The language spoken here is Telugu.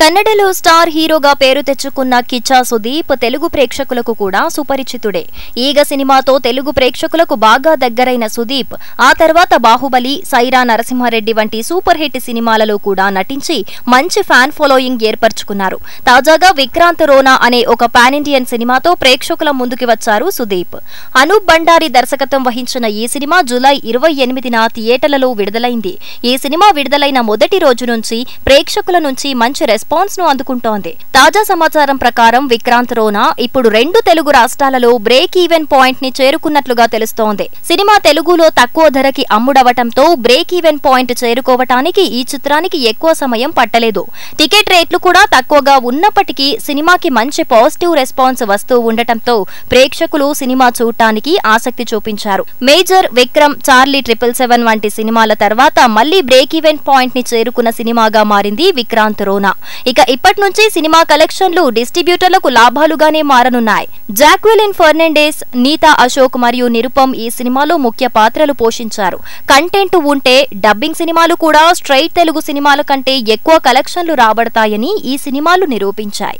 కన్నడలో స్టార్ హీరోగా పేరు తెచ్చుకున్న కిచ్చా సుదీప్ తెలుగు ప్రేక్షకులకు కూడా సుపరిచితుడే. ఈగ సినిమాతో తెలుగు ప్రేక్షకులకు బాగా దగ్గరైన సుదీప్ ఆ తర్వాత బాహుబలి సైరా నరసింహారెడ్డి వంటి సూపర్ హిట్ సినిమాలలో కూడా నటించి మంచి ఫ్యాన్ ఫాలోయింగ్ ఏర్పరచుకున్నారు. తాజాగా విక్రాంత్ రోనా అనే ఒక పాన్ ఇండియన్ సినిమాతో ప్రేక్షకుల ముందుకి వచ్చారు సుదీప్. అనూప్ బండారి దర్శకత్వం వహించిన ఈ సినిమా జూలై ఇరవై ఎనిమిదిన థియేటర్లలో విడుదలైంది. ఈ సినిమా విడుదలైన మొదటి రోజు నుంచి ప్రేక్షకుల నుంచి మంచి రెస్పాన్స్ రెస్పాన్స్ను అందుకుంటోంది. తాజా సమాచారం ప్రకారం విక్రాంత్ రోనా ఇప్పుడు రెండు తెలుగు రాష్ట్రాలలో బ్రేక్ ఈవెన్ పాయింట్ని చేరుకున్నట్లుగా తెలుస్తోంది. సినిమా తెలుగులో తక్కువ ధరకి అమ్ముడవటంతో బ్రేక్ ఈవెన్ పాయింట్ చేరుకోవటానికి ఈ చిత్రానికి ఎక్కువ సమయం పట్టలేదు. టికెట్ రేట్లు కూడా తక్కువగా ఉన్నప్పటికీ సినిమాకి మంచి పాజిటివ్ రెస్పాన్స్ వస్తూ ఉండటంతో ప్రేక్షకులు సినిమా చూడటానికి ఆసక్తి చూపించారు. Major Vikram Charlie triple seven వంటి సినిమాల తర్వాత మళ్ళీ బ్రేక్ ఈవెన్ పాయింట్ని చేరుకున్న సినిమాగా మారింది విక్రాంత్ రోనా. ఇక ఇప్పటి నుంచి సినిమా కలెక్షన్లు డిస్ట్రిబ్యూటర్లకు లాభాలుగానే మారనున్నాయి. జాక్వెలిన్ ఫెర్నాండెస్ నీతా అశోక్ మరియు నిరుపమ్ ఈ సినిమాలో ముఖ్య పాత్రలు పోషించారు. కంటెంట్ ఉంటే డబ్బింగ్ సినిమాలు కూడా స్ట్రైట్ తెలుగు సినిమాల కంటే ఎక్కువ కలెక్షన్లు రాబడతాయని ఈ సినిమాలు నిరూపించాయి.